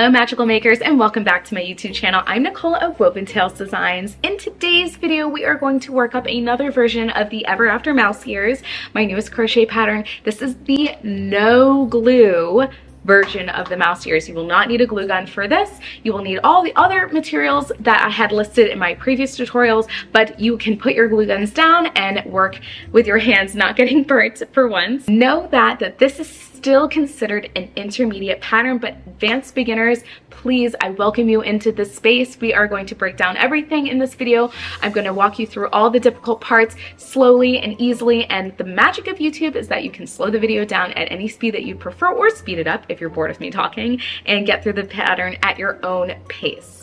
Hello magical makers and welcome back to my YouTube channel. I'm Nicole of Woven Tales Designs. In today's video we are going to work up another version of the Ever After Mouse Ears, my newest crochet pattern. This is the no glue version of the mouse ears. You will not need a glue gun for this. You will need all the other materials that I had listed in my previous tutorials, but you can put your glue guns down and work with your hands not getting burnt for once. Know that, that this is still considered an intermediate pattern, but advanced beginners, please, I welcome you into this space. We are going to break down everything in this video. I'm going to walk you through all the difficult parts slowly and easily, and the magic of YouTube is that you can slow the video down at any speed that you prefer or speed it up if you're bored of me talking and get through the pattern at your own pace.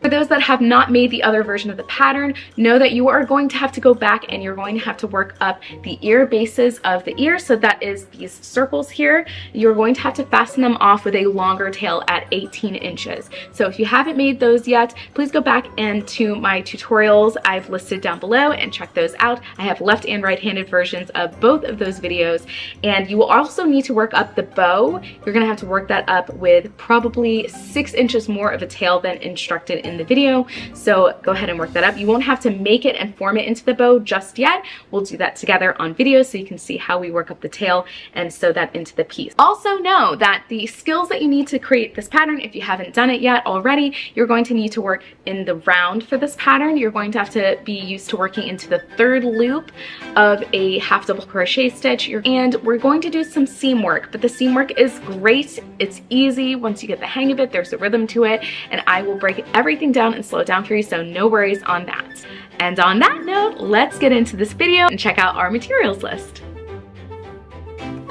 For those that have not made the other version of the pattern, know that you are going to have to go back and you're going to have to work up the ear bases of the ear. So that is these circles here. You're going to have to fasten them off with a longer tail at 18 inches. So if you haven't made those yet, please go back into my tutorials I've listed down below and check those out. I have left and right-handed versions of both of those videos. And you will also need to work up the bow. You're gonna have to work that up with probably six inches more of a tail than instructed in in the video. So go ahead and work that up. You won't have to make it and form it into the bow just yet. We'll do that together on video so you can see how we work up the tail and sew that into the piece. Also know that the skills that you need to create this pattern, if you haven't done it yet already, you're going to need to work in the round for this pattern. You're going to have to be used to working into the third loop of a half double crochet stitch. And we're going to do some seam work, but the seam work is great. It's easy. Once you get the hang of it, there's a rhythm to it. And I will break everything everything down and slow it down for you, so no worries on that. And on that note, let's get into this video and check out our materials list.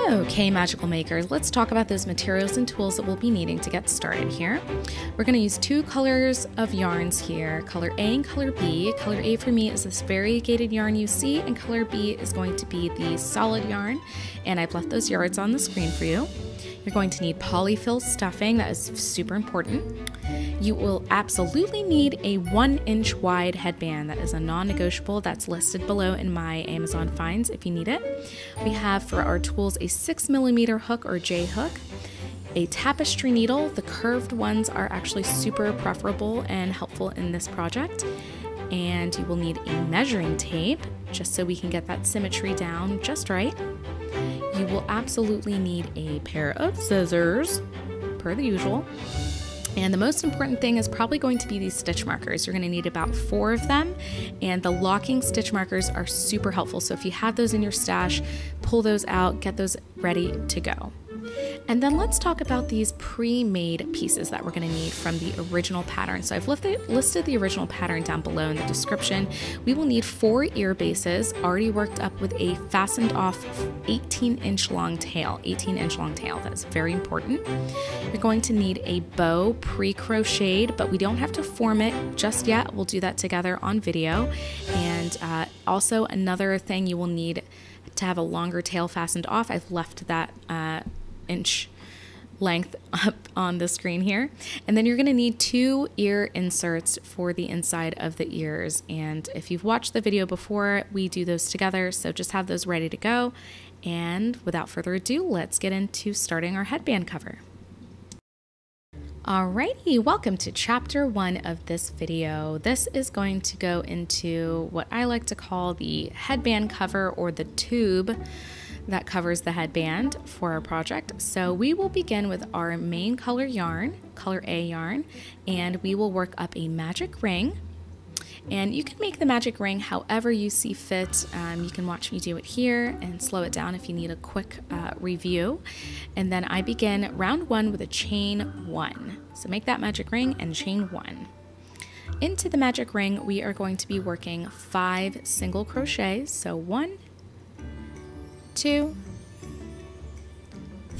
Okay, magical makers, let's talk about those materials and tools that we'll be needing to get started here. We're going to use two colors of yarns here, color A and color B. Color A for me is this variegated yarn you see, and color B is going to be the solid yarn, and I've left those yards on the screen for you. You're going to need polyfill stuffing, that is super important. You will absolutely need a one inch wide headband. That is a non negotiable that's listed below in my Amazon finds if you need it. We have for our tools a six millimeter hook or J hook, a tapestry needle. The curved ones are actually super preferable and helpful in this project. And you will need a measuring tape just so we can get that symmetry down just right you will absolutely need a pair of scissors, per the usual. And the most important thing is probably going to be these stitch markers. You're going to need about four of them, and the locking stitch markers are super helpful. So if you have those in your stash, pull those out, get those ready to go. And then let's talk about these pre-made pieces that we're gonna need from the original pattern. So I've listed the original pattern down below in the description. We will need four ear bases already worked up with a fastened off 18 inch long tail, 18 inch long tail, that's very important. You're going to need a bow pre-crocheted, but we don't have to form it just yet. We'll do that together on video. And uh, also another thing you will need to have a longer tail fastened off. I've left that uh, inch length up on the screen here. And then you're going to need two ear inserts for the inside of the ears. And if you've watched the video before, we do those together. So just have those ready to go. And without further ado, let's get into starting our headband cover. Alrighty, welcome to chapter one of this video. This is going to go into what I like to call the headband cover or the tube that covers the headband for our project. So we will begin with our main color yarn, color A yarn, and we will work up a magic ring. And you can make the magic ring however you see fit. Um, you can watch me do it here and slow it down if you need a quick uh, review. And then I begin round one with a chain one. So make that magic ring and chain one. Into the magic ring, we are going to be working five single crochets. So one, two,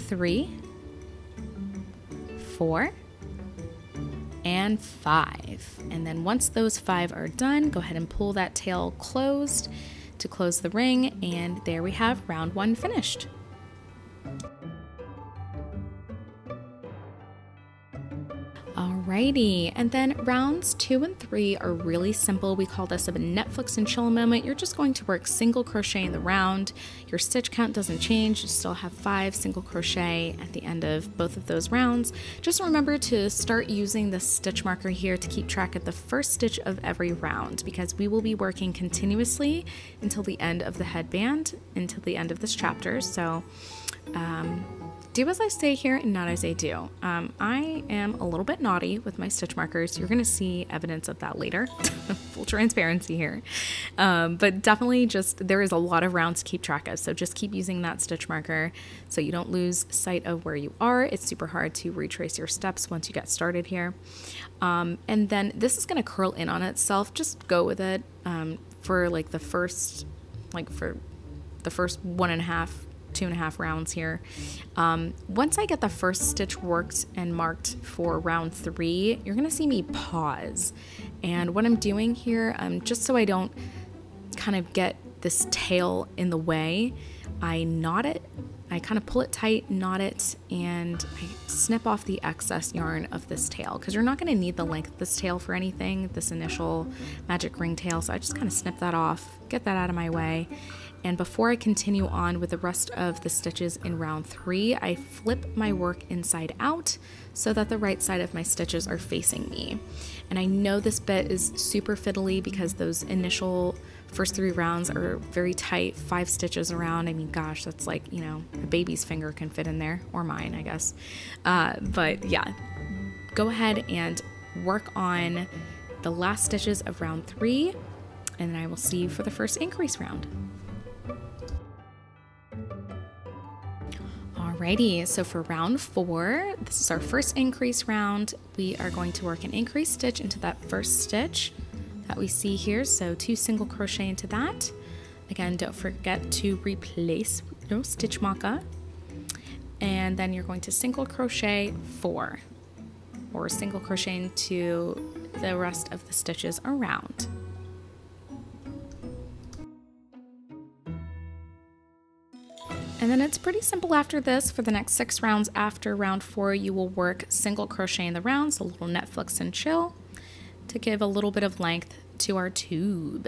three, four, and five. And then once those five are done, go ahead and pull that tail closed to close the ring. And there we have round one finished. Alrighty, and then rounds two and three are really simple. We call this a Netflix and chill moment. You're just going to work single crochet in the round. Your stitch count doesn't change. You still have five single crochet at the end of both of those rounds. Just remember to start using the stitch marker here to keep track of the first stitch of every round because we will be working continuously until the end of the headband, until the end of this chapter. So, um, do as I say here and not as I do. Um, I am a little bit naughty with my stitch markers. You're going to see evidence of that later. Full transparency here. Um, but definitely just, there is a lot of rounds to keep track of. So just keep using that stitch marker so you don't lose sight of where you are. It's super hard to retrace your steps once you get started here. Um, and then this is going to curl in on itself. Just go with it um, for like the first, like for the first one and a half two and a half rounds here. Um, once I get the first stitch worked and marked for round three, you're gonna see me pause. And what I'm doing here, um, just so I don't kind of get this tail in the way, I knot it, I kind of pull it tight, knot it, and I snip off the excess yarn of this tail because you're not going to need the length of this tail for anything, this initial magic ring tail. So I just kind of snip that off, get that out of my way, and before I continue on with the rest of the stitches in round three, I flip my work inside out so that the right side of my stitches are facing me. And I know this bit is super fiddly because those initial first three rounds are very tight, five stitches around. I mean, gosh, that's like, you know, a baby's finger can fit in there, or mine, I guess. Uh, but yeah, go ahead and work on the last stitches of round three, and then I will see you for the first increase round. Alrighty, so for round four, this is our first increase round. We are going to work an increase stitch into that first stitch that we see here. So two single crochet into that. Again, don't forget to replace no stitch marker. And then you're going to single crochet four or single crochet into the rest of the stitches around. And then it's pretty simple after this. For the next six rounds after round four, you will work single crochet in the rounds, a little Netflix and chill to give a little bit of length to our tube.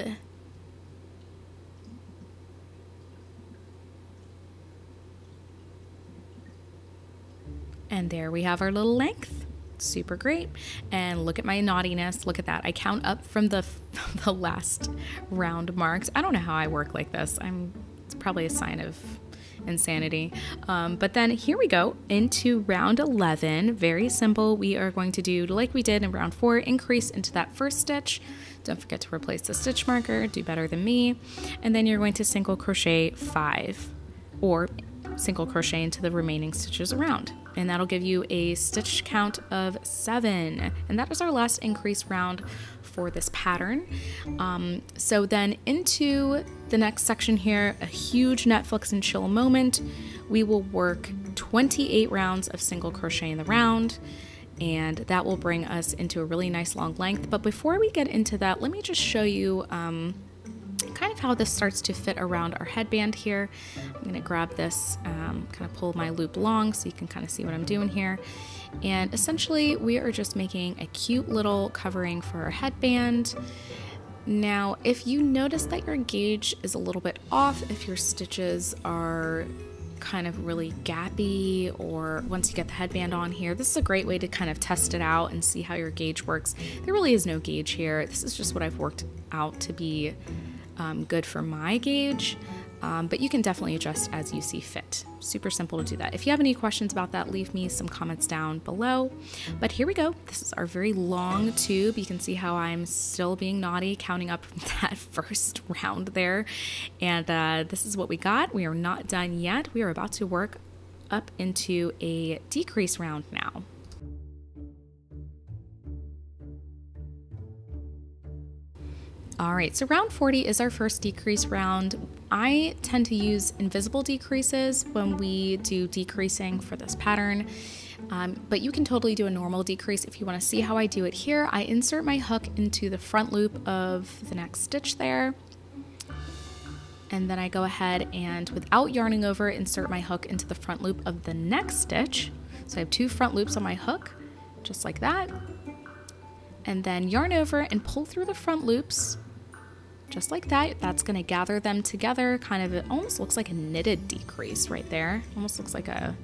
And there we have our little length. Super great. And look at my naughtiness. Look at that. I count up from the, the last round marks. I don't know how I work like this. I'm, it's probably a sign of insanity. Um, but then here we go into round 11. Very simple. We are going to do like we did in round four, increase into that first stitch. Don't forget to replace the stitch marker, do better than me. And then you're going to single crochet five or single crochet into the remaining stitches around. And that'll give you a stitch count of seven. And that is our last increase round for this pattern. Um, so then into the next section here, a huge Netflix and chill moment. We will work 28 rounds of single crochet in the round and that will bring us into a really nice long length. But before we get into that, let me just show you um, kind of how this starts to fit around our headband here. I'm gonna grab this, um, kind of pull my loop long so you can kind of see what I'm doing here. And essentially we are just making a cute little covering for our headband. Now, if you notice that your gauge is a little bit off, if your stitches are kind of really gappy or once you get the headband on here, this is a great way to kind of test it out and see how your gauge works. There really is no gauge here. This is just what I've worked out to be um, good for my gauge um, but you can definitely adjust as you see fit. Super simple to do that. If you have any questions about that, leave me some comments down below. But here we go. This is our very long tube. You can see how I'm still being naughty, counting up that first round there. And uh, this is what we got. We are not done yet. We are about to work up into a decrease round now. All right, so round 40 is our first decrease round. I tend to use invisible decreases when we do decreasing for this pattern, um, but you can totally do a normal decrease if you wanna see how I do it here. I insert my hook into the front loop of the next stitch there, and then I go ahead and without yarning over, insert my hook into the front loop of the next stitch. So I have two front loops on my hook, just like that. and then yarn over and pull through the front loops just like that. That's to gather them together. Kind of, it almost looks like a knitted decrease right there. Almost looks like a,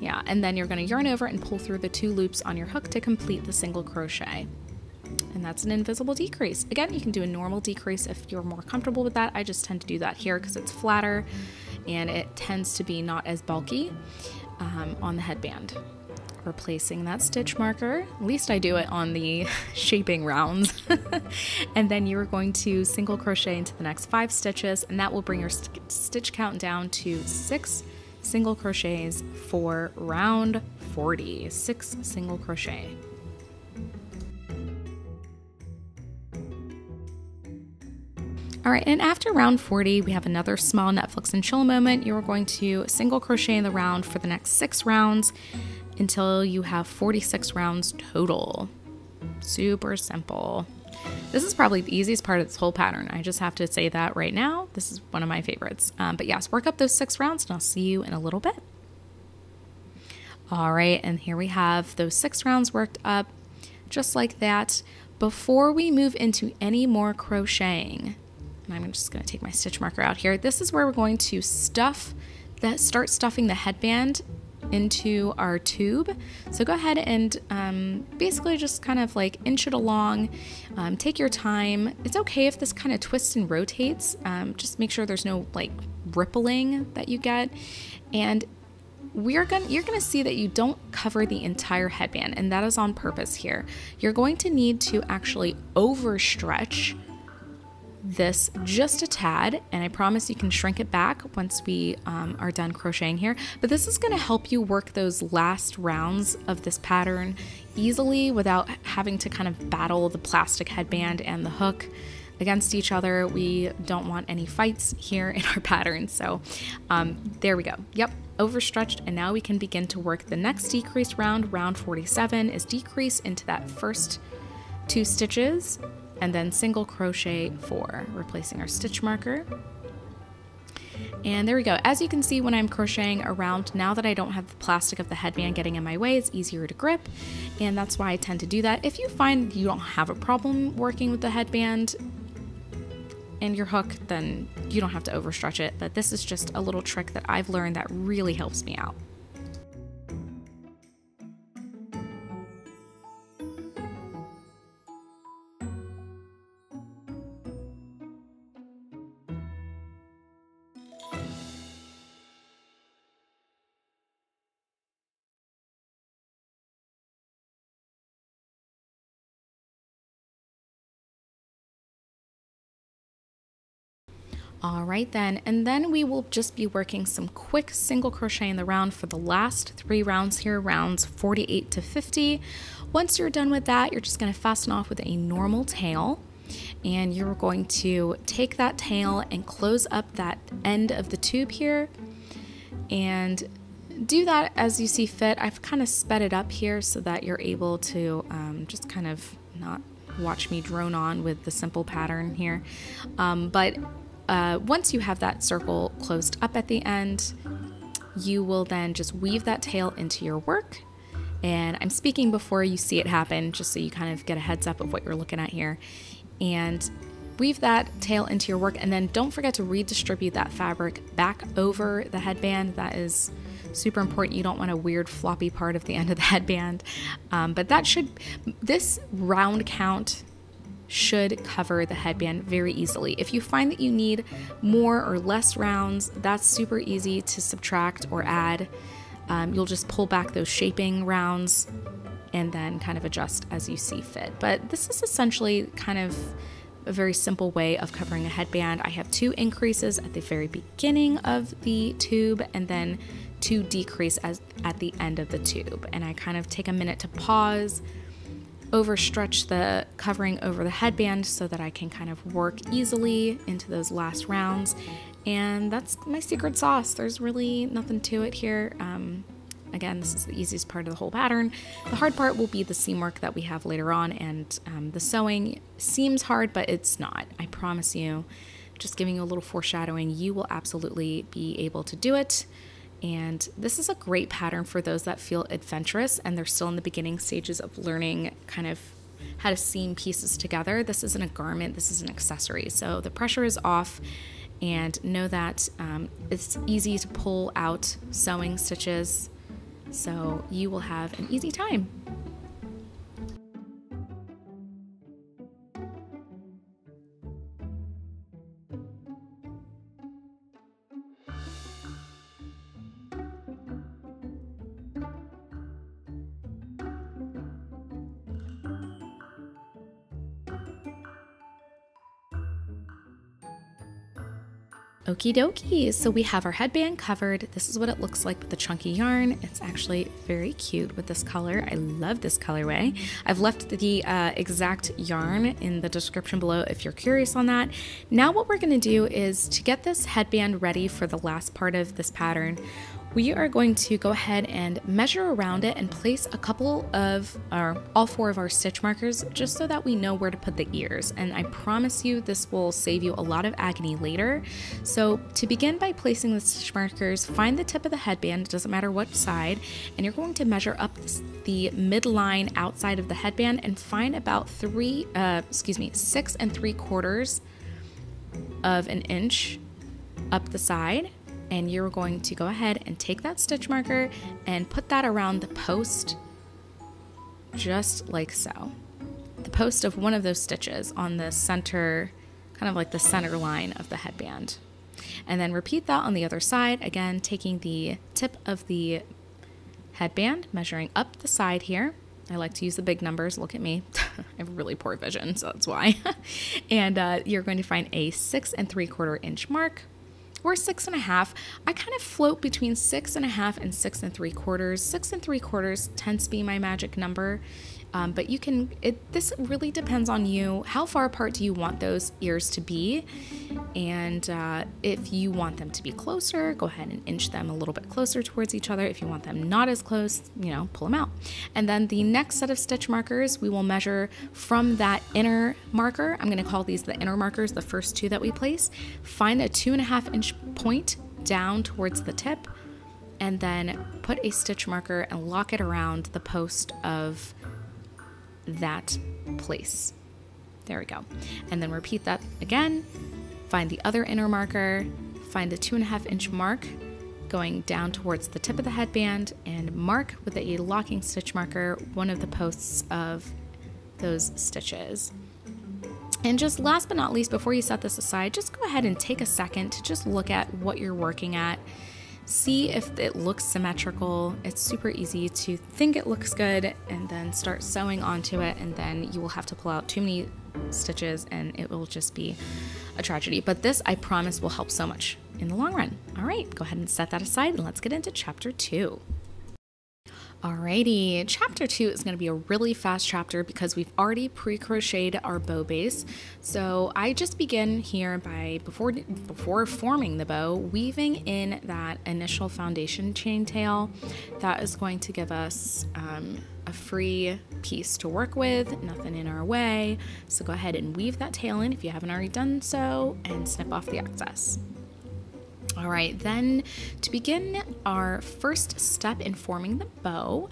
yeah. And then you're to yarn over and pull through the two loops on your hook to complete the single crochet. And that's an invisible decrease. Again, you can do a normal decrease if you're more comfortable with that. I just tend to do that here because it's flatter and it tends to be not as bulky um, on the headband replacing that stitch marker. At least I do it on the shaping rounds. and then you're going to single crochet into the next five stitches and that will bring your st stitch count down to six single crochets for round 40. Six single crochet. All right, and after round 40, we have another small Netflix and chill moment. You are going to single crochet in the round for the next six rounds until you have 46 rounds total. Super simple. This is probably the easiest part of this whole pattern. I just have to say that right now. This is one of my favorites. Um, but yes, work up those six rounds and I'll see you in a little bit. All right, and here we have those six rounds worked up just like that. Before we move into any more crocheting, and I'm just gonna take my stitch marker out here, this is where we're going to stuff that start stuffing the headband into our tube. So go ahead and um, basically just kind of like inch it along. Um, take your time. It's okay if this kind of twists and rotates. Um, just make sure there's no like rippling that you get. And we're going to you're going to see that you don't cover the entire headband and that is on purpose here. You're going to need to actually overstretch this just a tad and I promise you can shrink it back once we um, are done crocheting here. But this is going to help you work those last rounds of this pattern easily without having to kind of battle the plastic headband and the hook against each other. We don't want any fights here in our pattern so um, there we go. Yep overstretched and now we can begin to work the next decrease round. Round 47 is decrease into that first two stitches and then single crochet four, replacing our stitch marker. And there we go. As you can see when I'm crocheting around, now that I don't have the plastic of the headband getting in my way, it's easier to grip. And that's why I tend to do that. If you find you don't have a problem working with the headband and your hook, then you don't have to overstretch it. But this is just a little trick that I've learned that really helps me out. All right then, and then we will just be working some quick single crochet in the round for the last three rounds here, rounds 48 to 50. Once you're done with that, you're just gonna fasten off with a normal tail and you're going to take that tail and close up that end of the tube here and do that as you see fit. I've kind of sped it up here so that you're able to um, just kind of not watch me drone on with the simple pattern here. Um, but uh, once you have that circle closed up at the end, you will then just weave that tail into your work. And I'm speaking before you see it happen, just so you kind of get a heads up of what you're looking at here. And weave that tail into your work, and then don't forget to redistribute that fabric back over the headband. That is super important. You don't want a weird floppy part of the end of the headband. Um, but that should, this round count should cover the headband very easily. If you find that you need more or less rounds, that's super easy to subtract or add. Um, you'll just pull back those shaping rounds and then kind of adjust as you see fit. But this is essentially kind of a very simple way of covering a headband. I have two increases at the very beginning of the tube and then two decrease as at the end of the tube. And I kind of take a minute to pause, overstretch the covering over the headband so that I can kind of work easily into those last rounds. And that's my secret sauce. There's really nothing to it here. Um, again, this is the easiest part of the whole pattern. The hard part will be the seam work that we have later on, and um, the sewing seems hard, but it's not. I promise you. Just giving you a little foreshadowing, you will absolutely be able to do it. And this is a great pattern for those that feel adventurous and they're still in the beginning stages of learning kind of how to seam pieces together. This isn't a garment, this is an accessory. So the pressure is off and know that um, it's easy to pull out sewing stitches so you will have an easy time. Okie dokie, so we have our headband covered. This is what it looks like with the chunky yarn. It's actually very cute with this color. I love this colorway. I've left the uh, exact yarn in the description below if you're curious on that. Now what we're gonna do is to get this headband ready for the last part of this pattern, we are going to go ahead and measure around it and place a couple of our all four of our stitch markers just so that we know where to put the ears. And I promise you this will save you a lot of agony later. So to begin by placing the stitch markers find the tip of the headband it doesn't matter what side and you're going to measure up the midline outside of the headband and find about three uh, excuse me six and three quarters of an inch up the side and you're going to go ahead and take that stitch marker and put that around the post just like so. The post of one of those stitches on the center, kind of like the center line of the headband. And then repeat that on the other side, again, taking the tip of the headband, measuring up the side here. I like to use the big numbers. Look at me. I have really poor vision, so that's why. and uh, you're going to find a six and three quarter inch mark or six and a half. I kind of float between six and a half and six and three quarters. Six and three quarters tends to be my magic number. Um, but you can, it, this really depends on you. How far apart do you want those ears to be? And uh, if you want them to be closer, go ahead and inch them a little bit closer towards each other. If you want them not as close, you know, pull them out. And then the next set of stitch markers, we will measure from that inner marker. I'm gonna call these the inner markers, the first two that we place. Find a two and a half inch point down towards the tip and then put a stitch marker and lock it around the post of that place. There we go. And then repeat that again. Find the other inner marker, find the two and a half inch mark going down towards the tip of the headband and mark with a locking stitch marker one of the posts of those stitches. And just last but not least, before you set this aside, just go ahead and take a second to just look at what you're working at see if it looks symmetrical. It's super easy to think it looks good and then start sewing onto it, and then you will have to pull out too many stitches and it will just be a tragedy. But this, I promise, will help so much in the long run. All right, go ahead and set that aside and let's get into chapter two. Alrighty, chapter two is going to be a really fast chapter because we've already pre-crocheted our bow base. So I just begin here by, before, before forming the bow, weaving in that initial foundation chain tail. That is going to give us um, a free piece to work with, nothing in our way. So go ahead and weave that tail in if you haven't already done so and snip off the excess. All right, then to begin our first step in forming the bow,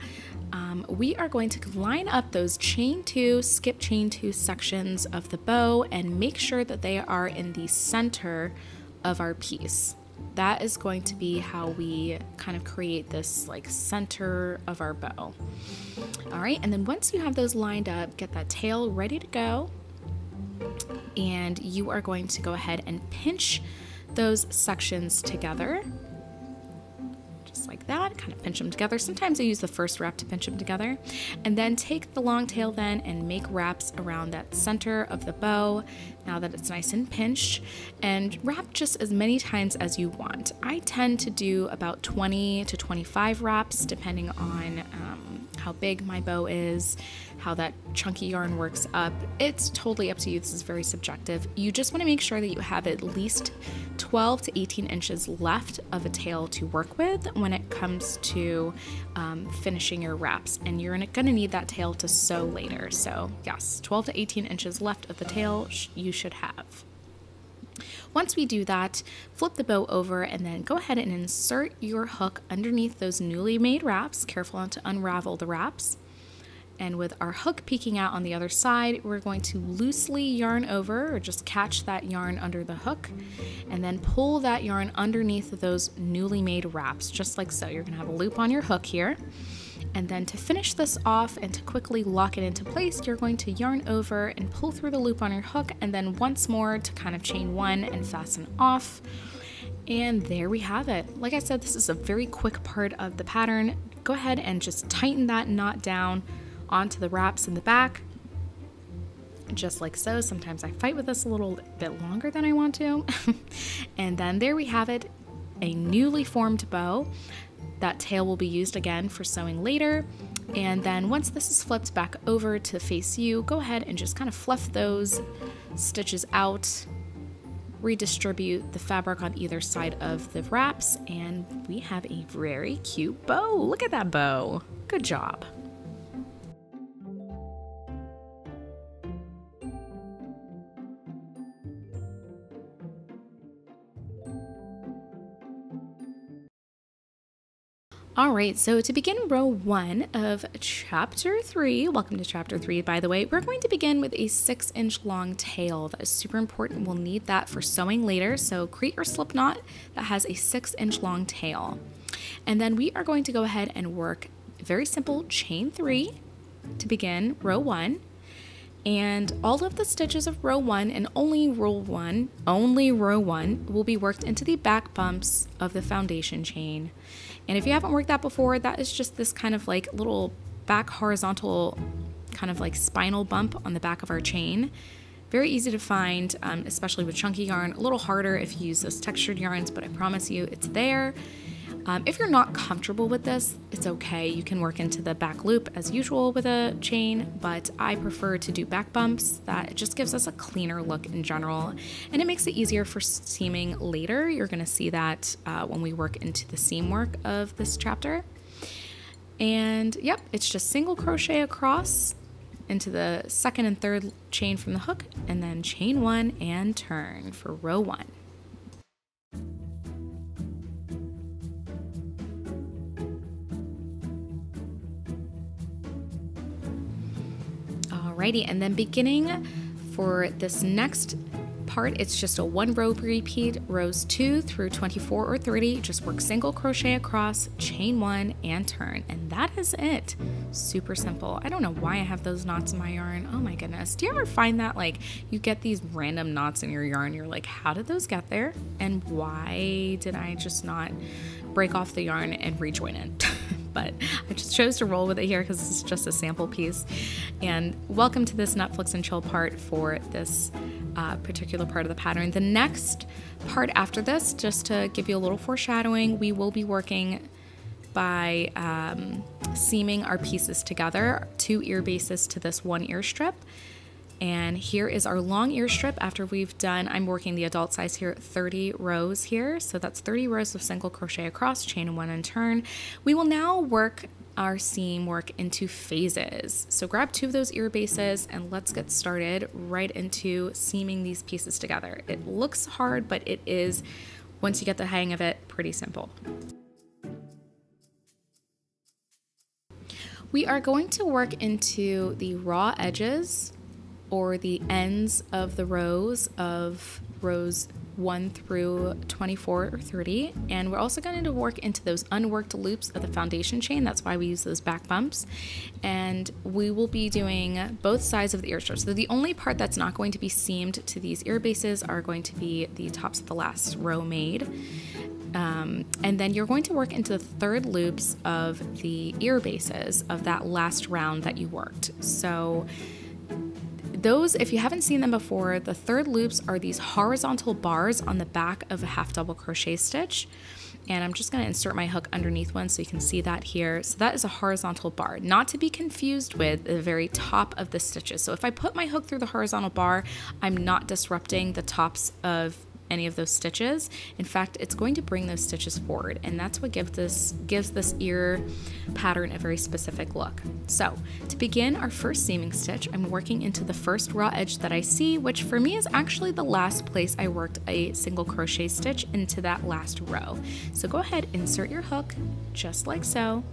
um, we are going to line up those chain two, skip chain two sections of the bow and make sure that they are in the center of our piece. That is going to be how we kind of create this like center of our bow. All right, and then once you have those lined up, get that tail ready to go. And you are going to go ahead and pinch those sections together just like that, kind of pinch them together. Sometimes I use the first wrap to pinch them together. And then take the long tail then and make wraps around that center of the bow now that it's nice and pinched and wrap just as many times as you want. I tend to do about 20 to 25 wraps depending on um, how big my bow is how that chunky yarn works up. It's totally up to you. This is very subjective. You just want to make sure that you have at least 12 to 18 inches left of a tail to work with when it comes to um, finishing your wraps. And you're going to need that tail to sew later. So yes, 12 to 18 inches left of the tail you should have. Once we do that, flip the bow over and then go ahead and insert your hook underneath those newly made wraps. Careful not to unravel the wraps And with our hook peeking out on the other side, we're going to loosely yarn over or just catch that yarn under the hook and then pull that yarn underneath those newly made wraps, just like so. You're gonna have a loop on your hook here. And then to finish this off and to quickly lock it into place, you're going to yarn over and pull through the loop on your hook and then once more to kind of chain one and fasten off. And there we have it. Like I said, this is a very quick part of the pattern. Go ahead and just tighten that knot down onto the wraps in the back, just like so. Sometimes I fight with this a little bit longer than I want to. and then there we have it, a newly formed bow. That tail will be used again for sewing later. And then once this is flipped back over to face you, go ahead and just kind of fluff those stitches out, redistribute the fabric on either side of the wraps, and we have a very cute bow. Look at that bow. Good job. All right, so to begin row one of chapter three, welcome to chapter three, by the way, we're going to begin with a six inch long tail. That is super important. We'll need that for sewing later. So create your slip knot that has a six inch long tail. And then we are going to go ahead and work very simple chain three to begin row one. And all of the stitches of row one and only row one, only row one, will be worked into the back bumps of the foundation chain. And if you haven't worked that before, that is just this kind of like little back horizontal kind of like spinal bump on the back of our chain. Very easy to find, um, especially with chunky yarn. A little harder if you use those textured yarns, but I promise you it's there. Um, if you're not comfortable with this, it's okay. You can work into the back loop as usual with a chain, but I prefer to do back bumps. That just gives us a cleaner look in general, and it makes it easier for seaming later. You're gonna see that uh, when we work into the seam work of this chapter. And yep, it's just single crochet across into the second and third chain from the hook, and then chain one and turn for row one. Alrighty, and then beginning for this next part, it's just a one row repeat, rows 2 through 24 or 30. Just work single crochet across, chain one, and turn. And that is it. Super simple. I don't know why I have those knots in my yarn. Oh my goodness. Do you ever find that like you get these random knots in your yarn? You're like, how did those get there? And why did I just not break off the yarn and rejoin it? but I just chose to roll with it here because it's just a sample piece. And welcome to this Netflix and chill part for this uh, particular part of the pattern. The next part after this, just to give you a little foreshadowing, we will be working by um, seaming our pieces together, two ear bases to this one ear strip. And here is our long ear strip after we've done, I'm working the adult size here, 30 rows here. So that's 30 rows of single crochet across, chain one and turn. We will now work our seam work into phases. So grab two of those ear bases and let's get started right into seaming these pieces together. It looks hard, but it is, once you get the hang of it, pretty simple. We are going to work into the raw edges or the ends of the rows of rows 1 through 24 or 30 and we're also going to work into those unworked loops of the foundation chain. That's why we use those back bumps. And we will be doing both sides of the ear strip so the only part that's not going to be seamed to these ear bases are going to be the tops of the last row made. Um, and then you're going to work into the third loops of the ear bases of that last round that you worked. So those, if you haven't seen them before, the third loops are these horizontal bars on the back of a half double crochet stitch. And I'm just going to insert my hook underneath one so you can see that here. So that is a horizontal bar, not to be confused with the very top of the stitches. So if I put my hook through the horizontal bar, I'm not disrupting the tops of any of those stitches. In fact, it's going to bring those stitches forward and that's what gives this, gives this ear pattern a very specific look. So to begin our first seaming stitch, I'm working into the first raw edge that I see, which for me is actually the last place I worked a single crochet stitch into that last row. So go ahead, insert your hook just like so.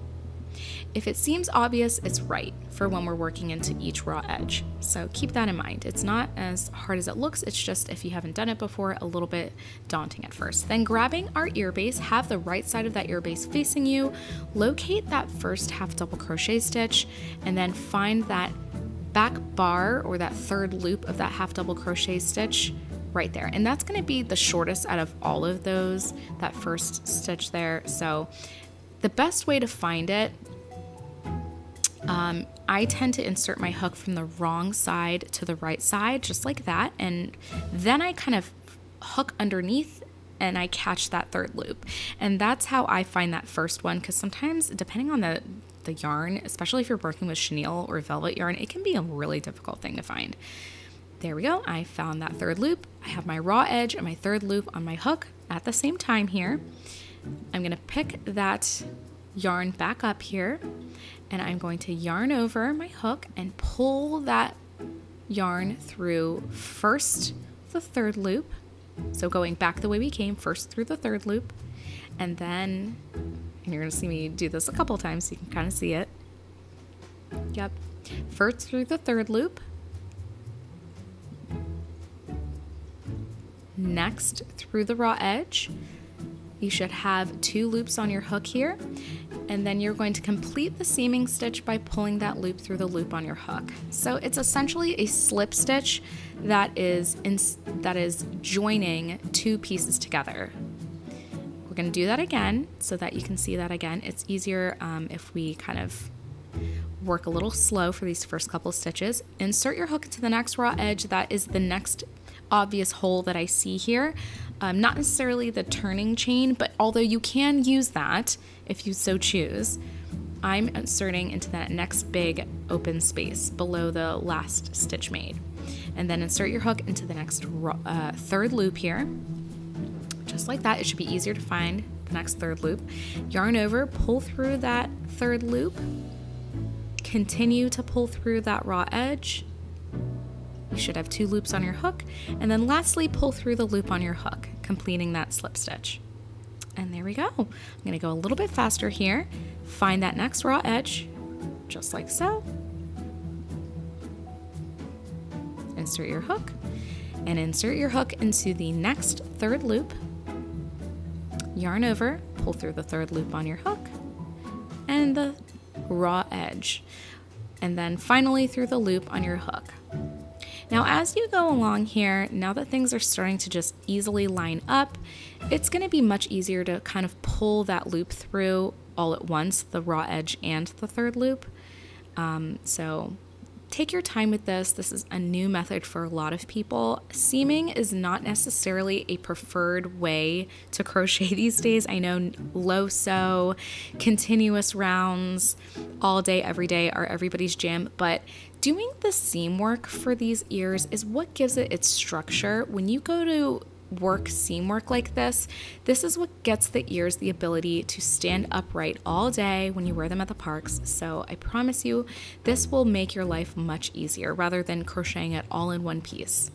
If it seems obvious, it's right for when we're working into each raw edge. So keep that in mind. It's not as hard as it looks, it's just if you haven't done it before, a little bit daunting at first. Then grabbing our ear base, have the right side of that ear base facing you, locate that first half double crochet stitch, and then find that back bar or that third loop of that half double crochet stitch right there. And that's gonna be the shortest out of all of those, that first stitch there. So the best way to find it um, I tend to insert my hook from the wrong side to the right side, just like that. And then I kind of hook underneath and I catch that third loop. And that's how I find that first one because sometimes, depending on the, the yarn, especially if you're working with chenille or velvet yarn, it can be a really difficult thing to find. There we go. I found that third loop. I have my raw edge and my third loop on my hook at the same time here. I'm going to pick that yarn back up here and I'm going to yarn over my hook and pull that yarn through first the third loop. So going back the way we came, first through the third loop, and then, and you're gonna see me do this a couple times so you can kind of see it. Yep. First through the third loop. Next through the raw edge. You should have two loops on your hook here and then you're going to complete the seaming stitch by pulling that loop through the loop on your hook. So it's essentially a slip stitch that is in, that is joining two pieces together. We're going to do that again so that you can see that again. It's easier um, if we kind of work a little slow for these first couple stitches. Insert your hook into the next raw edge. That is the next obvious hole that I see here. Um, not necessarily the turning chain, but although you can use that if you so choose, I'm inserting into that next big open space below the last stitch made. And then insert your hook into the next uh, third loop here. Just like that, it should be easier to find the next third loop. Yarn over, pull through that third loop. Continue to pull through that raw edge you should have two loops on your hook. And then lastly, pull through the loop on your hook, completing that slip stitch. And there we go. I'm gonna go a little bit faster here. Find that next raw edge, just like so. Insert your hook and insert your hook into the next third loop. Yarn over, pull through the third loop on your hook and the raw edge. And then finally through the loop on your hook. Now, as you go along here, now that things are starting to just easily line up, it's going to be much easier to kind of pull that loop through all at once, the raw edge and the third loop. Um, so take your time with this. This is a new method for a lot of people. Seaming is not necessarily a preferred way to crochet these days. I know low sew, continuous rounds all day, every day are everybody's jam, but doing the seam work for these ears is what gives it its structure. When you go to work seam work like this, this is what gets the ears the ability to stand upright all day when you wear them at the parks. So I promise you, this will make your life much easier rather than crocheting it all in one piece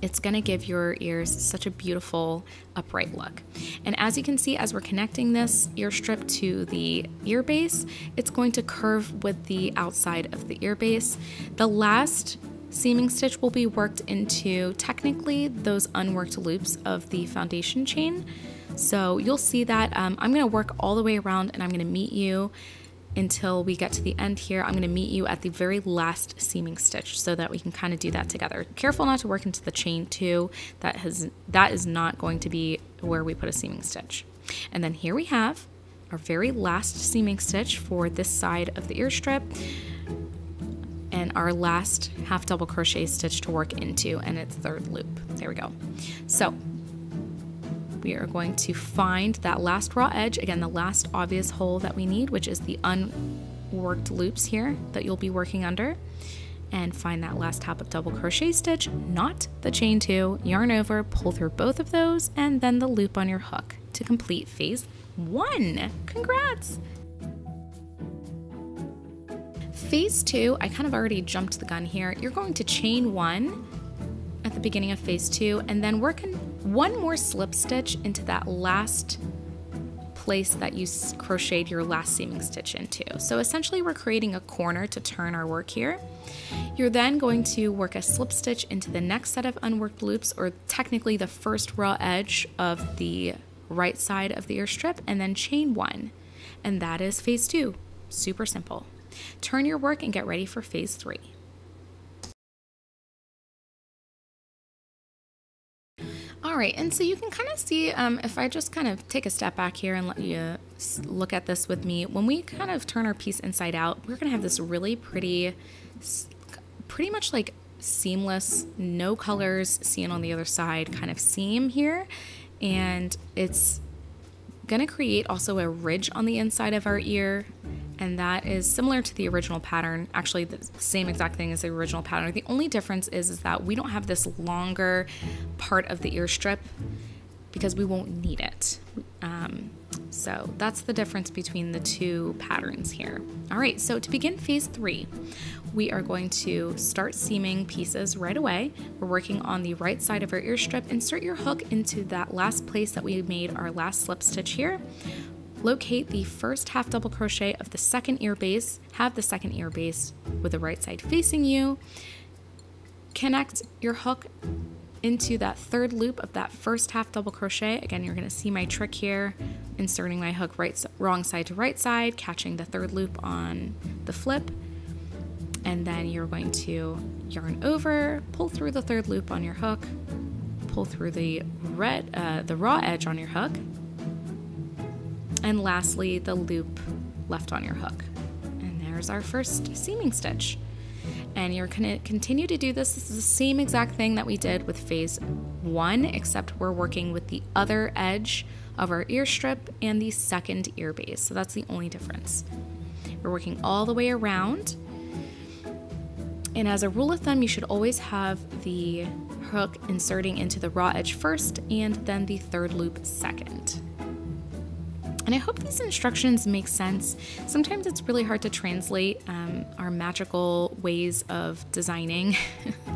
it's going to give your ears such a beautiful upright look. And as you can see, as we're connecting this ear strip to the ear base, it's going to curve with the outside of the ear base. The last seaming stitch will be worked into technically those unworked loops of the foundation chain. So you'll see that um, I'm going to work all the way around and I'm going to meet you until we get to the end here. I'm going to meet you at the very last seaming stitch so that we can kind of do that together. Careful not to work into the chain too. That has that is not going to be where we put a seaming stitch. And then here we have our very last seaming stitch for this side of the ear strip and our last half double crochet stitch to work into and its third loop. There we go. So we are going to find that last raw edge, again, the last obvious hole that we need, which is the unworked loops here that you'll be working under and find that last top of double crochet stitch, not the chain two, yarn over, pull through both of those, and then the loop on your hook to complete phase one. Congrats! Phase two, I kind of already jumped the gun here. You're going to chain one at the beginning of phase two and then work in one more slip stitch into that last place that you crocheted your last seaming stitch into. So essentially we're creating a corner to turn our work here. You're then going to work a slip stitch into the next set of unworked loops or technically the first raw edge of the right side of the ear strip and then chain one. And that is phase two. Super simple. Turn your work and get ready for phase three. All right, and so you can kind of see um, if I just kind of take a step back here and let you look at this with me. When we kind of turn our piece inside out, we're gonna have this really pretty, pretty much like seamless, no colors seen on the other side kind of seam here. And it's gonna create also a ridge on the inside of our ear and that is similar to the original pattern actually the same exact thing as the original pattern the only difference is, is that we don't have this longer part of the ear strip because we won't need it um, so that's the difference between the two patterns here all right so to begin phase three we are going to start seaming pieces right away. We're working on the right side of our ear strip. Insert your hook into that last place that we made our last slip stitch here. Locate the first half double crochet of the second ear base, have the second ear base with the right side facing you. Connect your hook into that third loop of that first half double crochet. Again, you're gonna see my trick here, inserting my hook right wrong side to right side, catching the third loop on the flip, and then you're going to yarn over, pull through the third loop on your hook, pull through the red, uh, the raw edge on your hook, and lastly the loop left on your hook. And there's our first seaming stitch. And you're gonna continue to do this. This is the same exact thing that we did with phase one, except we're working with the other edge of our ear strip and the second ear base. So that's the only difference. We're working all the way around and as a rule of thumb, you should always have the hook inserting into the raw edge first and then the third loop second. And I hope these instructions make sense. Sometimes it's really hard to translate um, our magical ways of designing,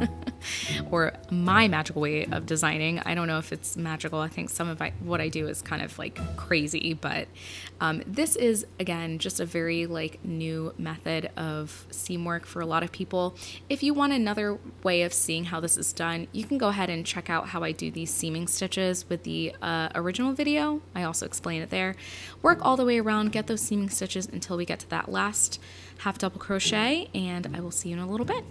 or my magical way of designing. I don't know if it's magical. I think some of I, what I do is kind of like crazy, but um, this is again just a very like new method of seam work for a lot of people. If you want another way of seeing how this is done, you can go ahead and check out how I do these seaming stitches with the uh, original video. I also explain it there. Work all the way around, get those seaming stitches until we get to that last half double crochet, and I will see you in a little bit.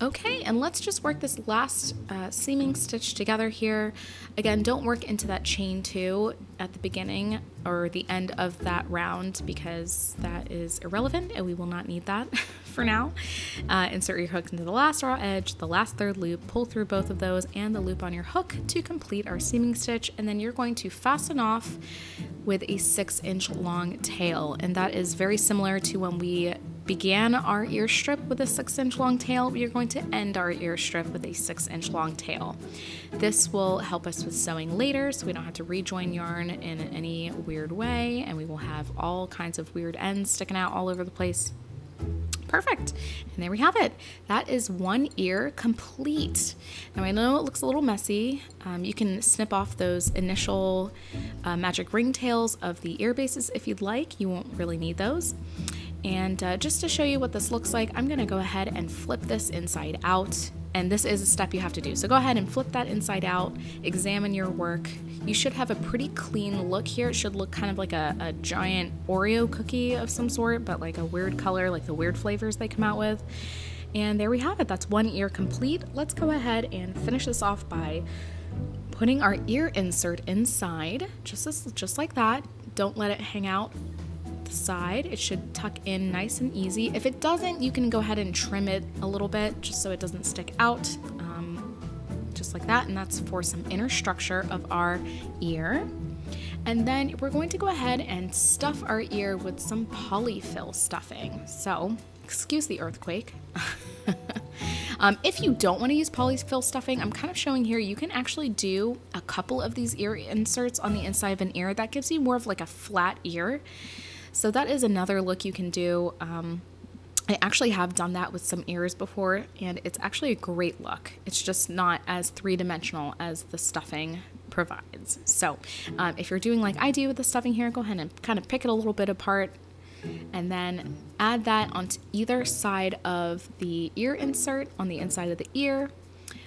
Okay, and let's just work this last uh, seaming stitch together here. Again, don't work into that chain two at the beginning or the end of that round because that is irrelevant and we will not need that for now. Uh, insert your hook into the last raw edge, the last third loop, pull through both of those and the loop on your hook to complete our seaming stitch, and then you're going to fasten off with a six inch long tail. And that is very similar to when we began our ear strip with a six inch long tail, we are going to end our ear strip with a six inch long tail. This will help us with sewing later so we don't have to rejoin yarn in any weird way and we will have all kinds of weird ends sticking out all over the place. Perfect. And there we have it. That is one ear complete. Now I know it looks a little messy. Um, you can snip off those initial uh, magic ringtails of the ear bases if you'd like. You won't really need those. And uh, just to show you what this looks like, I'm gonna go ahead and flip this inside out. And this is a step you have to do. So go ahead and flip that inside out, examine your work. You should have a pretty clean look here. It should look kind of like a, a giant Oreo cookie of some sort, but like a weird color, like the weird flavors they come out with. And there we have it. That's one ear complete. Let's go ahead and finish this off by putting our ear insert inside, just, as, just like that. Don't let it hang out the side. It should tuck in nice and easy. If it doesn't, you can go ahead and trim it a little bit just so it doesn't stick out, um, just like that. And that's for some inner structure of our ear. And then we're going to go ahead and stuff our ear with some polyfill stuffing. So, excuse the earthquake. um, if you don't want to use polyfill stuffing, I'm kind of showing here you can actually do a couple of these ear inserts on the inside of an ear. That gives you more of like a flat ear. So that is another look you can do. Um, I actually have done that with some ears before, and it's actually a great look. It's just not as three dimensional as the stuffing provides. So, um, if you're doing like I do with the stuffing here, go ahead and kind of pick it a little bit apart and then add that onto either side of the ear insert on the inside of the ear.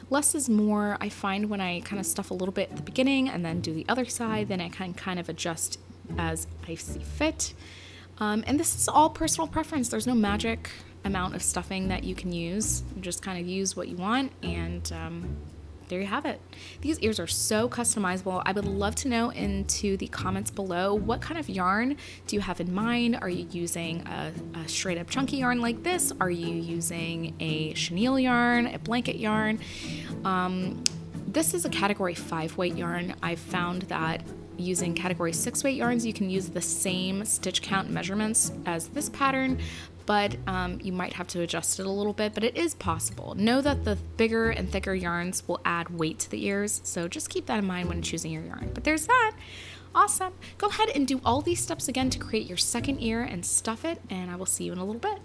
Less is more, I find when I kind of stuff a little bit at the beginning and then do the other side, then I can kind of adjust as I see fit. Um, and this is all personal preference. There's no magic amount of stuffing that you can use. You just kind of use what you want and um, there you have it. These ears are so customizable. I would love to know into the comments below what kind of yarn do you have in mind? Are you using a, a straight up chunky yarn like this? Are you using a chenille yarn, a blanket yarn? Um, this is a category 5 weight yarn. I've found that using category 6 weight yarns, you can use the same stitch count measurements as this pattern, but um, you might have to adjust it a little bit, but it is possible. Know that the bigger and thicker yarns will add weight to the ears, so just keep that in mind when choosing your yarn. But there's that. Awesome. Go ahead and do all these steps again to create your second ear and stuff it, and I will see you in a little bit.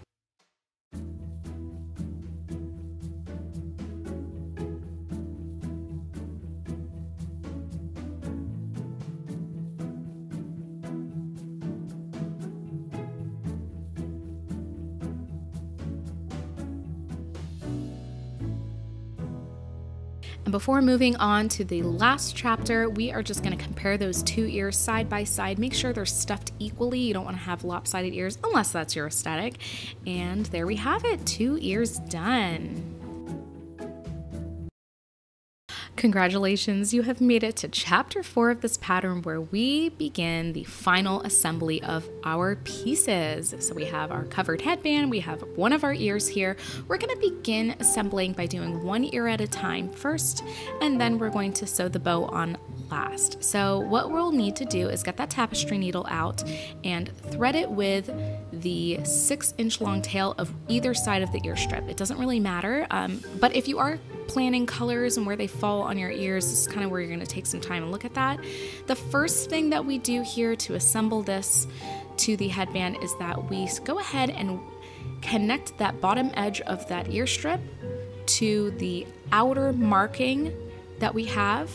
And before moving on to the last chapter, we are just going to compare those two ears side by side. Make sure they're stuffed equally. You don't want to have lopsided ears unless that's your aesthetic. And there we have it, two ears done. Congratulations, you have made it to chapter four of this pattern where we begin the final assembly of our pieces. So we have our covered headband, we have one of our ears here. We're gonna begin assembling by doing one ear at a time first, and then we're going to sew the bow on last. So what we'll need to do is get that tapestry needle out and thread it with the six inch long tail of either side of the ear strip. It doesn't really matter, um, but if you are planning colors and where they fall on your ears, this is kind of where you're going to take some time and look at that. The first thing that we do here to assemble this to the headband is that we go ahead and connect that bottom edge of that ear strip to the outer marking that we have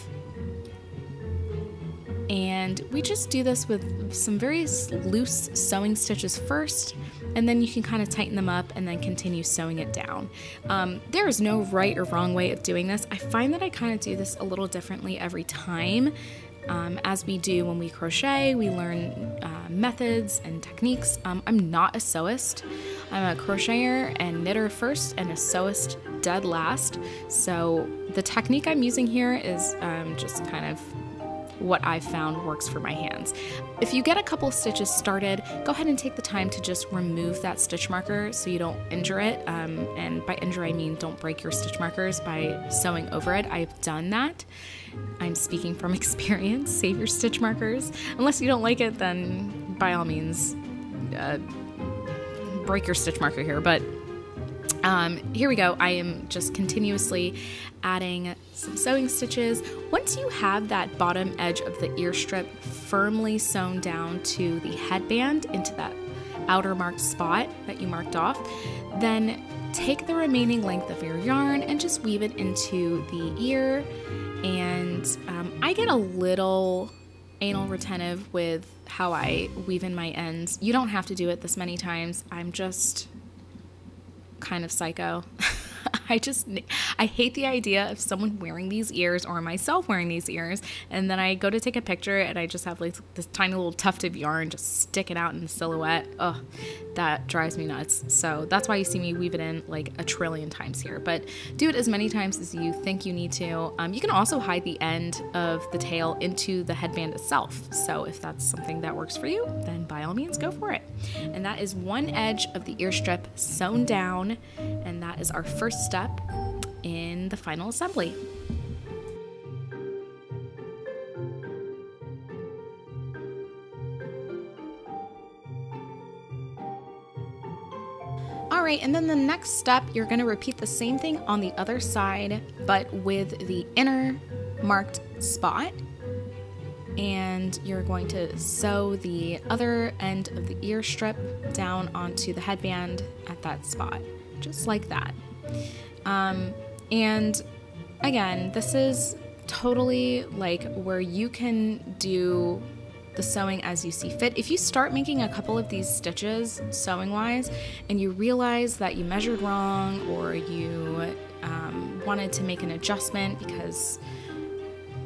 and we just do this with some very loose sewing stitches first and then you can kind of tighten them up and then continue sewing it down. Um, there is no right or wrong way of doing this. I find that I kind of do this a little differently every time. Um, as we do when we crochet, we learn uh, methods and techniques. Um, I'm not a sewist. I'm a crocheter and knitter first and a sewist dead last. So the technique I'm using here is um, just kind of what I've found works for my hands. If you get a couple stitches started, go ahead and take the time to just remove that stitch marker so you don't injure it. Um, and by injure, I mean don't break your stitch markers by sewing over it. I've done that. I'm speaking from experience. Save your stitch markers. Unless you don't like it, then by all means, uh, break your stitch marker here. But um, here we go. I am just continuously adding some sewing stitches. Once you have that bottom edge of the ear strip firmly sewn down to the headband into that outer marked spot that you marked off, then take the remaining length of your yarn and just weave it into the ear. And um, I get a little anal retentive with how I weave in my ends. You don't have to do it this many times. I'm just kind of psycho. I just I hate the idea of someone wearing these ears or myself wearing these ears and then I go to take a picture and I just have like this tiny little tuft of yarn just sticking out in the silhouette. Oh, that drives me nuts. So that's why you see me weave it in like a trillion times here. But do it as many times as you think you need to. Um, you can also hide the end of the tail into the headband itself. So if that's something that works for you, then by all means go for it. And that is one edge of the ear strip sewn down and that is our first step in the final assembly. All right, and then the next step, you're gonna repeat the same thing on the other side, but with the inner marked spot. and you're going to sew the other end of the ear strip down onto the headband at that spot, just like that. Um, and again, this is totally like where you can do the sewing as you see fit. If you start making a couple of these stitches sewing wise and you realize that you measured wrong or you um, wanted to make an adjustment because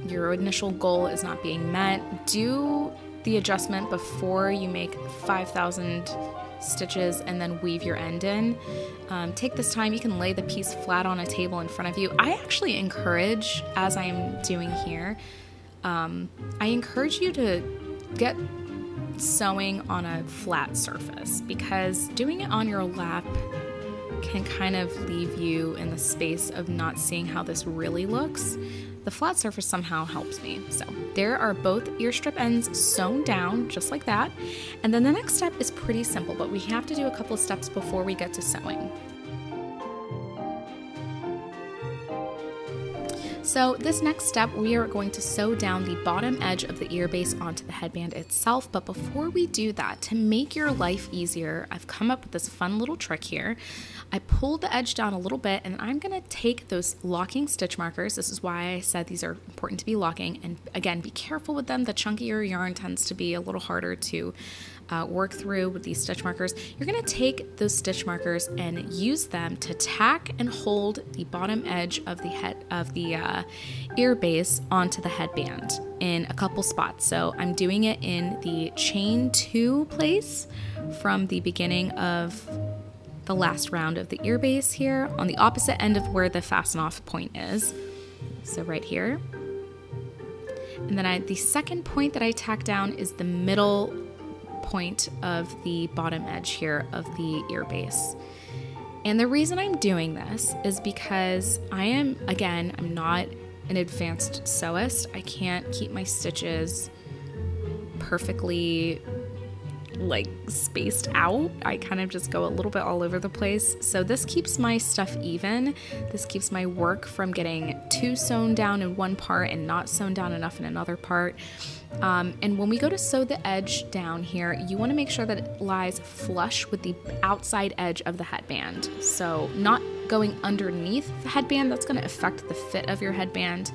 your initial goal is not being met, do the adjustment before you make 5,000 stitches and then weave your end in. Um, take this time, you can lay the piece flat on a table in front of you. I actually encourage, as I'm doing here, um, I encourage you to get sewing on a flat surface because doing it on your lap can kind of leave you in the space of not seeing how this really looks. The flat surface somehow helps me. So there are both ear strip ends sewn down just like that. And then the next step is pretty simple, but we have to do a couple of steps before we get to sewing. So this next step, we are going to sew down the bottom edge of the ear base onto the headband itself. But before we do that, to make your life easier, I've come up with this fun little trick here. I pulled the edge down a little bit and I'm gonna take those locking stitch markers. This is why I said these are important to be locking. And again, be careful with them. The chunkier yarn tends to be a little harder to uh, work through with these stitch markers, you're going to take those stitch markers and use them to tack and hold the bottom edge of the head of the uh, ear base onto the headband in a couple spots. So I'm doing it in the chain two place from the beginning of the last round of the ear base here on the opposite end of where the fasten off point is. So right here. And then I, the second point that I tack down is the middle point of the bottom edge here of the ear base. And the reason I'm doing this is because I am, again, I'm not an advanced sewist. I can't keep my stitches perfectly like spaced out. I kind of just go a little bit all over the place. So this keeps my stuff even. This keeps my work from getting too sewn down in one part and not sewn down enough in another part. Um, and when we go to sew the edge down here, you want to make sure that it lies flush with the outside edge of the headband. So not going underneath the headband, that's going to affect the fit of your headband.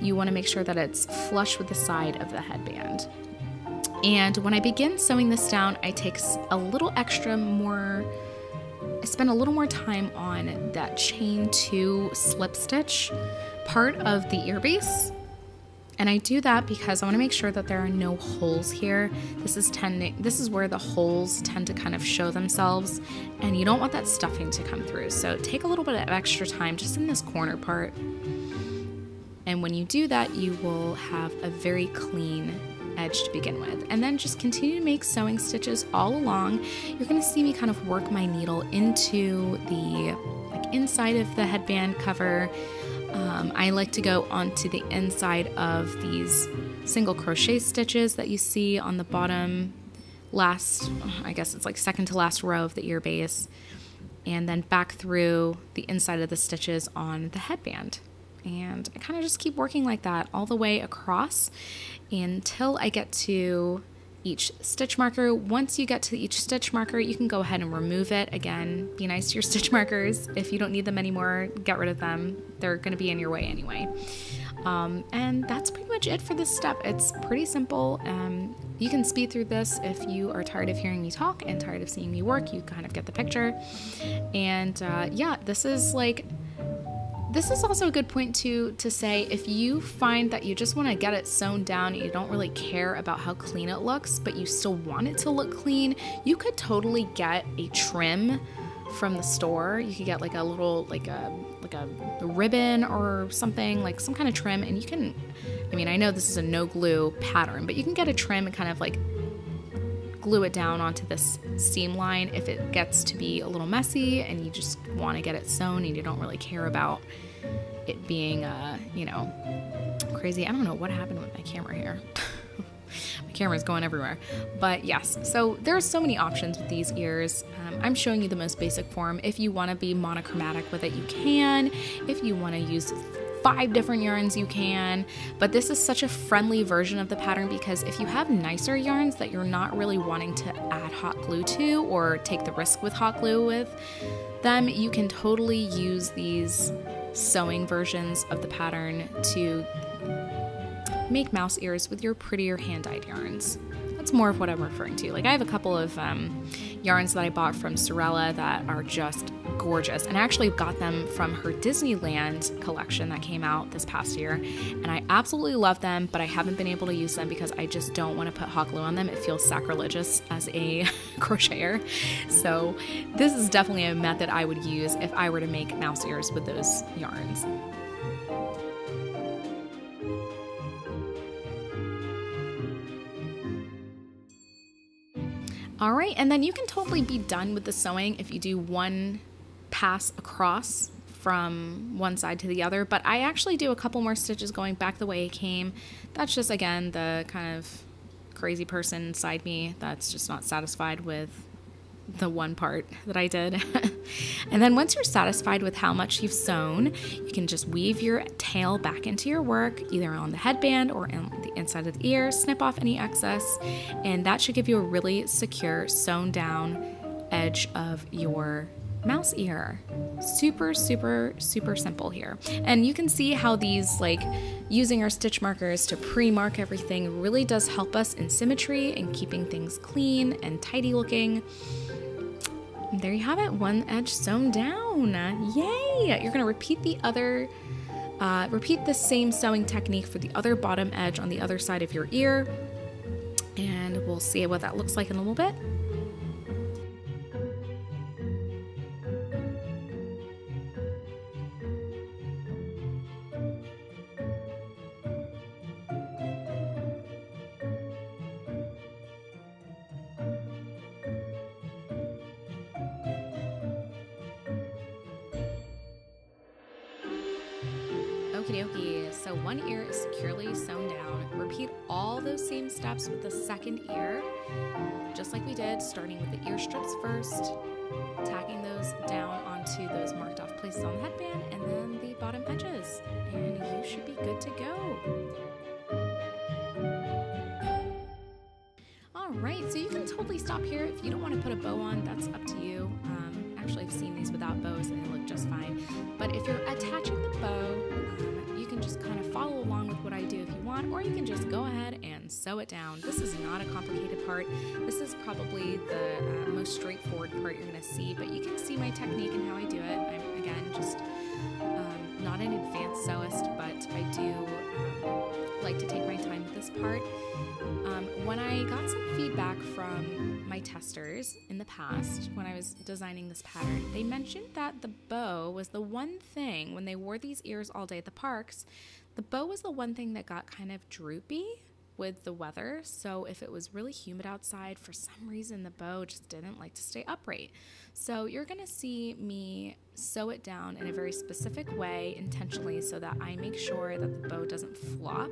You want to make sure that it's flush with the side of the headband. And when I begin sewing this down, I take a little extra more, I spend a little more time on that chain two slip stitch part of the ear base and I do that because I want to make sure that there are no holes here. This is tending this is where the holes tend to kind of show themselves and you don't want that stuffing to come through. So take a little bit of extra time just in this corner part. And when you do that, you will have a very clean edge to begin with. And then just continue to make sewing stitches all along. You're going to see me kind of work my needle into the like inside of the headband cover um, I like to go onto the inside of these single crochet stitches that you see on the bottom last, I guess it's like second to last row of the ear base, and then back through the inside of the stitches on the headband. And I kind of just keep working like that all the way across until I get to each stitch marker. Once you get to each stitch marker, you can go ahead and remove it. Again, be nice to your stitch markers. If you don't need them anymore, get rid of them. They're going to be in your way anyway. Um, and that's pretty much it for this step. It's pretty simple. Um, you can speed through this if you are tired of hearing me talk and tired of seeing me work. You kind of get the picture. And uh, yeah, this is like this is also a good point to to say if you find that you just want to get it sewn down you don't really care about how clean it looks but you still want it to look clean you could totally get a trim from the store. You could get like a little like a like a, a ribbon or something like some kind of trim and you can i mean i know this is a no glue pattern but you can get a trim and kind of like glue it down onto this seam line if it gets to be a little messy and you just want to get it sewn and you don't really care about it being, uh, you know, crazy. I don't know what happened with my camera here. my camera's going everywhere. But yes, so there are so many options with these ears. Um, I'm showing you the most basic form. If you want to be monochromatic with it, you can. If you want to use five different yarns you can, but this is such a friendly version of the pattern because if you have nicer yarns that you're not really wanting to add hot glue to or take the risk with hot glue with them, you can totally use these sewing versions of the pattern to make mouse ears with your prettier hand-dyed yarns. That's more of what I'm referring to. Like I have a couple of um, yarns that I bought from Sorella that are just gorgeous. And I actually got them from her Disneyland collection that came out this past year. And I absolutely love them, but I haven't been able to use them because I just don't want to put hot glue on them. It feels sacrilegious as a crocheter. So this is definitely a method I would use if I were to make mouse ears with those yarns. All right, and then you can totally be done with the sewing if you do one pass across from one side to the other, but I actually do a couple more stitches going back the way it came. That's just, again, the kind of crazy person inside me that's just not satisfied with the one part that I did. and then once you're satisfied with how much you've sewn, you can just weave your tail back into your work, either on the headband or on the inside of the ear, snip off any excess, and that should give you a really secure sewn down edge of your mouse ear. Super, super, super simple here. And you can see how these, like, using our stitch markers to pre-mark everything really does help us in symmetry and keeping things clean and tidy looking. There you have it, one edge sewn down. Yay! You're gonna repeat the other, uh, repeat the same sewing technique for the other bottom edge on the other side of your ear. And we'll see what that looks like in a little bit. So one ear is securely sewn down. Repeat all those same steps with the second ear, just like we did, starting with the ear strips first, tacking those down onto those marked off places on the headband, and then the bottom edges. And you should be good to go. All right, so you can totally stop here. If you don't want to put a bow on, that's up to you. Um, actually, I've seen these without bows and they look just fine. But if you're attaching the bow, can just kind of follow along with what I do if you want, or you can just go ahead and sew it down. This is not a complicated part. This is probably the uh, most straightforward part you're going to see, but you can see my technique and how I do it. I'm, again, just um, not an advanced sewist, but I do like to take my time with this part. Um, when I got some feedback from my testers in the past when I was designing this pattern, they mentioned that the bow was the one thing when they wore these ears all day at the parks, the bow was the one thing that got kind of droopy with the weather. So if it was really humid outside, for some reason the bow just didn't like to stay upright. So you're gonna see me sew it down in a very specific way intentionally so that I make sure that the bow doesn't flop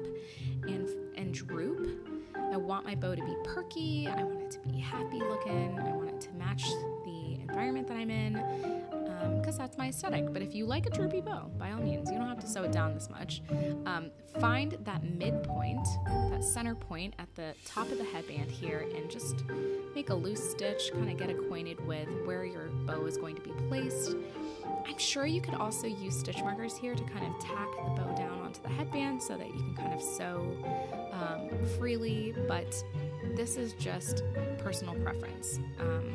and, and droop. I want my bow to be perky, I want it to be happy looking, I want it to match the environment that I'm in because um, that's my aesthetic. But if you like a droopy bow, by all means, you don't have to sew it down this much. Um, find that midpoint, that center point at the top of the headband here, and just make a loose stitch, kind of get acquainted with where your bow is going to be placed. I'm sure you could also use stitch markers here to kind of tack the bow down onto the headband so that you can kind of sew um, freely, but this is just personal preference. Um,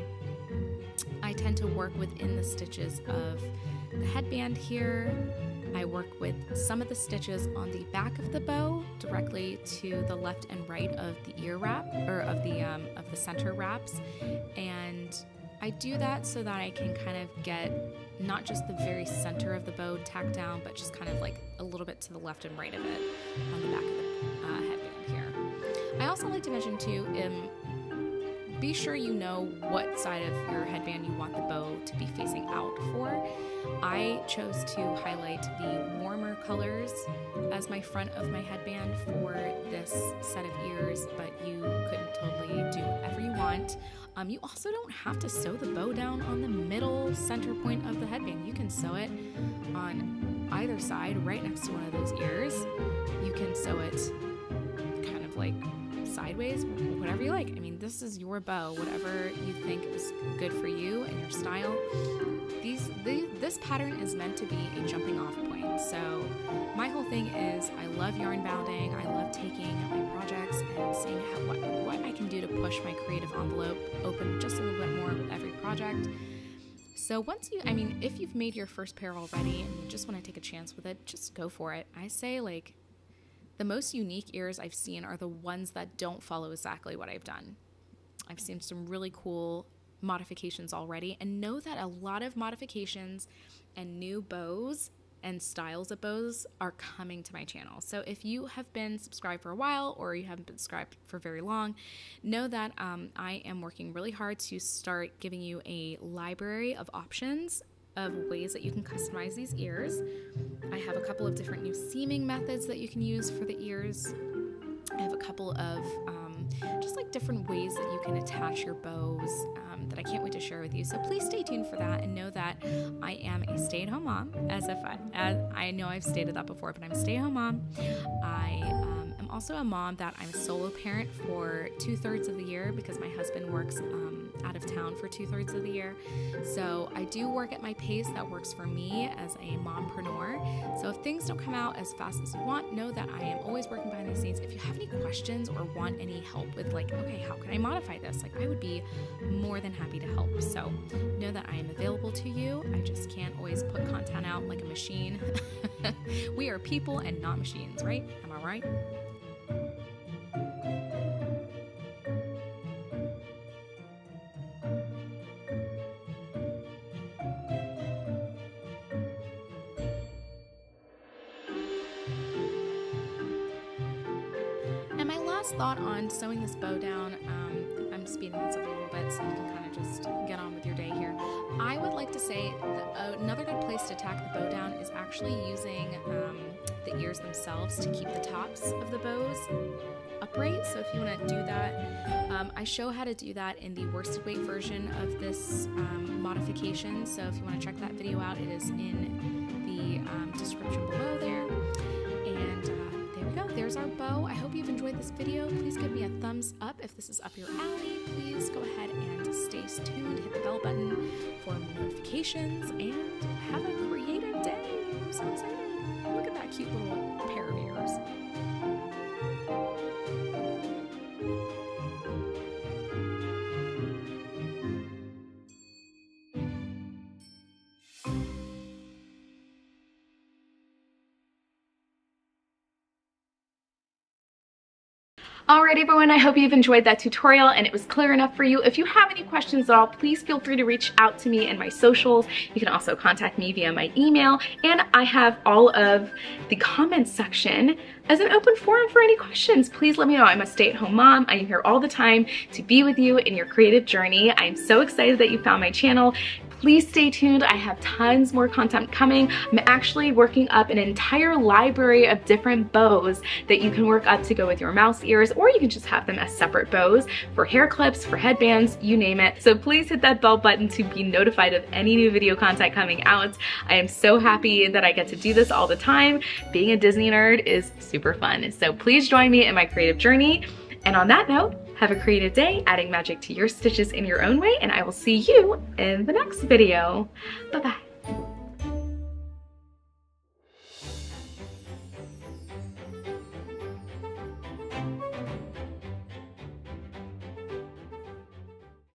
tend to work within the stitches of the headband here. I work with some of the stitches on the back of the bow directly to the left and right of the ear wrap or of the um, of the center wraps and I do that so that I can kind of get not just the very center of the bow tacked down but just kind of like a little bit to the left and right of it on the back of the uh, headband here. I also like to mention too um, be sure you know what side of your headband you want the bow to be facing out for. I chose to highlight the warmer colors as my front of my headband for this set of ears, but you could totally do whatever you want. Um, you also don't have to sew the bow down on the middle center point of the headband. You can sew it on either side, right next to one of those ears. You can sew it kind of like sideways, whatever you like. I mean, this is your bow, whatever you think is good for you and your style. These, the, this pattern is meant to be a jumping off point. So my whole thing is I love yarn bounding. I love taking my projects and seeing how, what, what I can do to push my creative envelope open just a little bit more with every project. So once you, I mean, if you've made your first pair already and you just want to take a chance with it, just go for it. I say like the most unique ears I've seen are the ones that don't follow exactly what I've done. I've seen some really cool modifications already and know that a lot of modifications and new bows and styles of bows are coming to my channel. So if you have been subscribed for a while or you haven't been subscribed for very long, know that um, I am working really hard to start giving you a library of options of ways that you can customize these ears. I have a couple of different new seaming methods that you can use for the ears. I have a couple of um, just like different ways that you can attach your bows um, that I can't wait to share with you. So please stay tuned for that and know that I am a stay-at-home mom. As if I, as I know I've stated that before, but I'm a stay-at-home mom. I um, am also a mom that I'm a solo parent for two thirds of the year because my husband works um, out of town for two thirds of the year. So I do work at my pace that works for me as a mompreneur. So if things don't come out as fast as you want, know that I am always working behind the scenes. If you have any questions or want any help with like, okay, how can I modify this? Like I would be more than happy to help. So know that I am available to you. I just can't always put content out like a machine. we are people and not machines, right? Am I right? Thought on sewing this bow down, um, I'm speeding this up a little bit so you can kind of just get on with your day here. I would like to say that another good place to tack the bow down is actually using um, the ears themselves to keep the tops of the bows upright. So if you want to do that, um, I show how to do that in the worsted weight version of this um, modification. So if you want to check that video out, it is in the um, description below there. There's our bow. I hope you've enjoyed this video. Please give me a thumbs up if this is up your alley. Please go ahead and stay tuned. Hit the bell button for notifications and have a creative day. So. Look at that cute little pair of ears. Alright everyone, I hope you've enjoyed that tutorial and it was clear enough for you. If you have any questions at all, please feel free to reach out to me in my socials. You can also contact me via my email and I have all of the comments section as an open forum for any questions. Please let me know. I'm a stay-at-home mom. I am here all the time to be with you in your creative journey. I'm so excited that you found my channel. Please stay tuned. I have tons more content coming. I'm actually working up an entire library of different bows that you can work up to go with your mouse ears, or you can just have them as separate bows for hair clips, for headbands, you name it. So please hit that bell button to be notified of any new video content coming out. I am so happy that I get to do this all the time. Being a Disney nerd is super fun. So please join me in my creative journey. And on that note, have a creative day, adding magic to your stitches in your own way, and I will see you in the next video. Bye-bye.